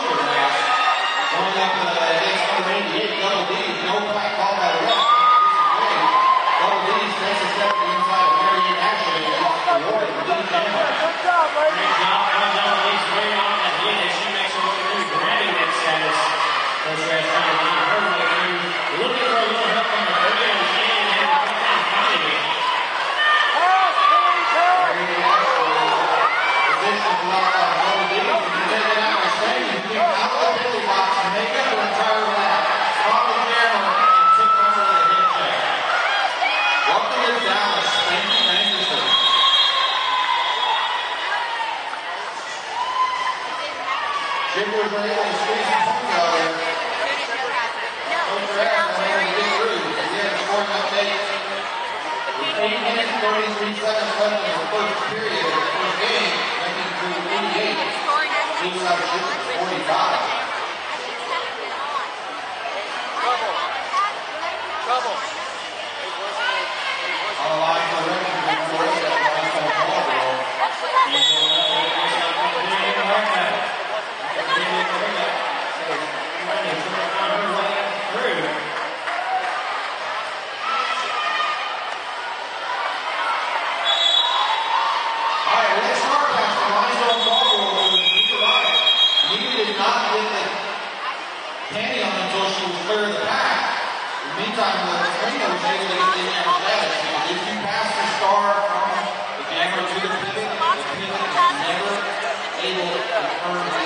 Going up uh, next to 98, double D. 43 seconds left in the first period of the first game, making to 88. Eagles 45. Trouble. On the the earned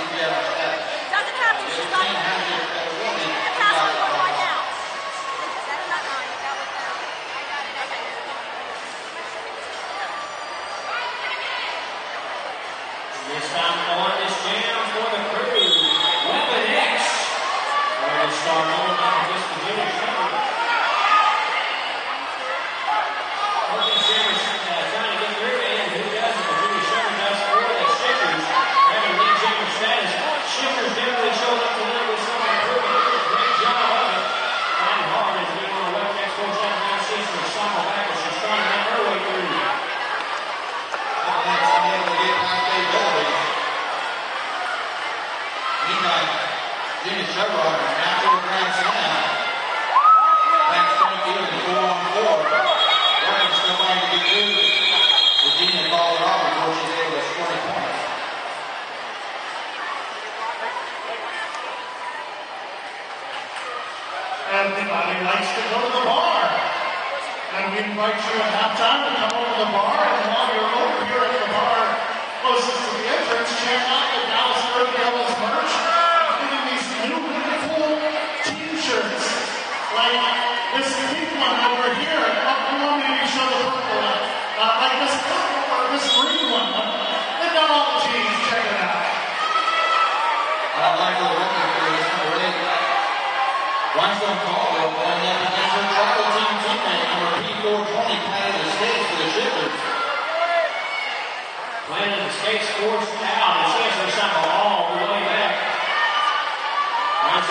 Everybody likes to go to the bar. And we invite you at halftime to come over to the bar, and while you're over here at the bar closest to the entrance, check out the Dallas Derby Devils merch, getting these new, cool t-shirts, like this pink one over here, up the one that show the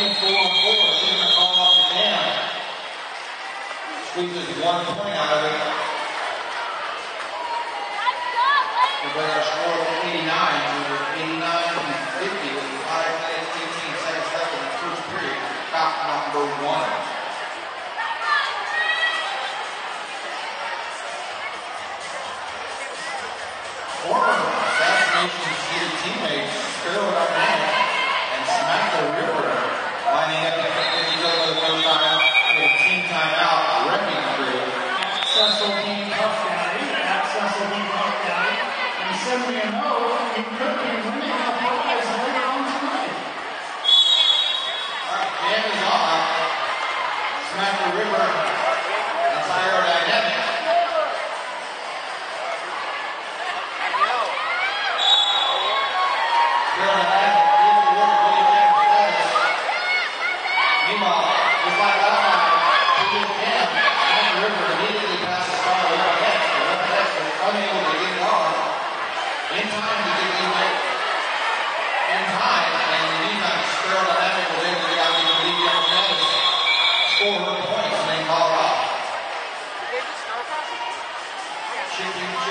in four and four. She's going to call off the jam. Squeezes one point out of it. It score of 89. We were 89 and 50 with 5 minutes, 18 seconds left in the first period. Top number one.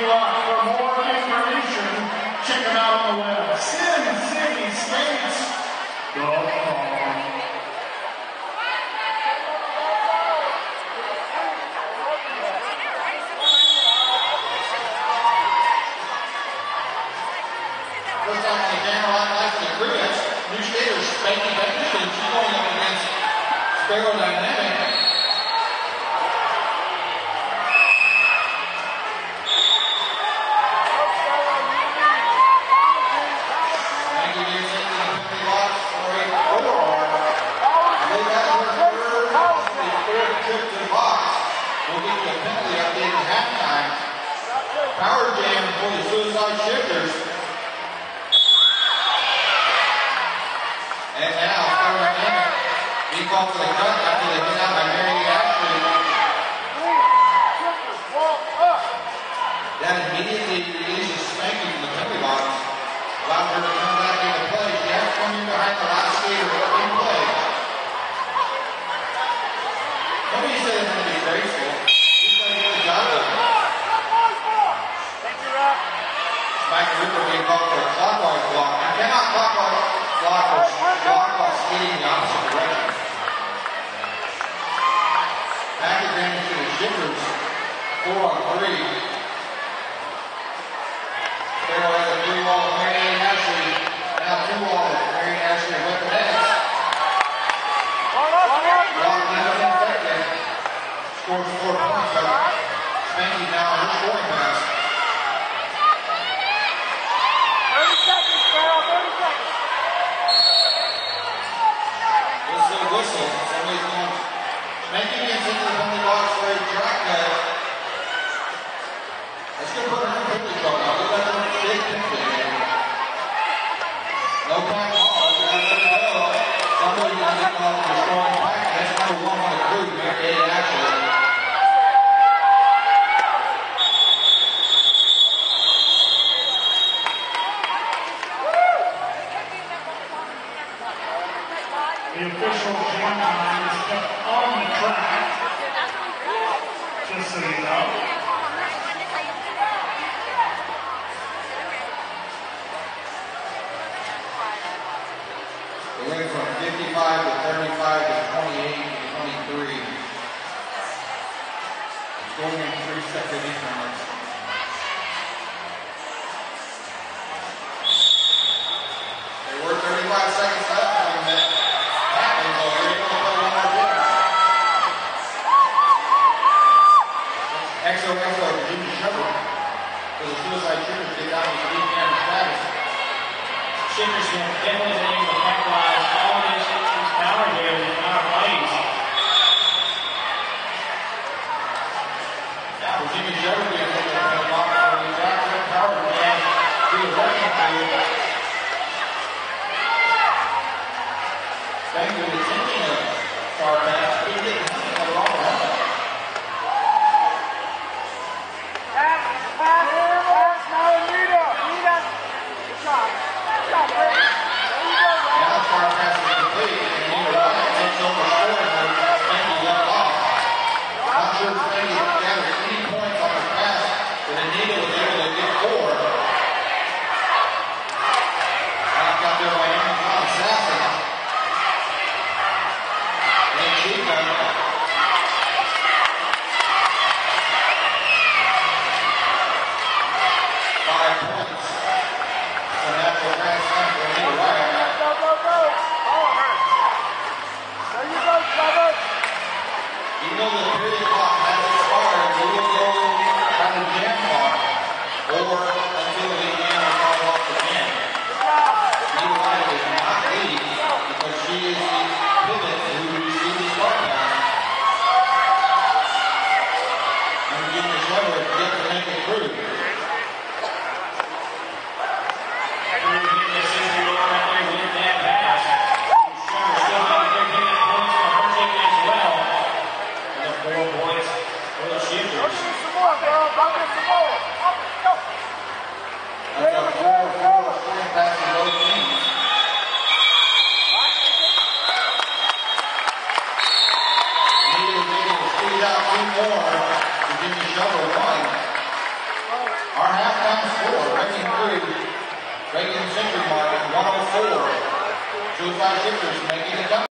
you. For more information, check them out on the web. First time on the camera, I like the. New she's going up against Sparrow block or block speed in the opposite direction. Back advantage to the Jippers, four on three. from 55 to 35 to 28 to 23. Going in three separate. on the 35.